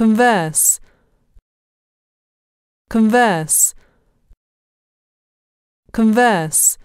converse, converse, converse.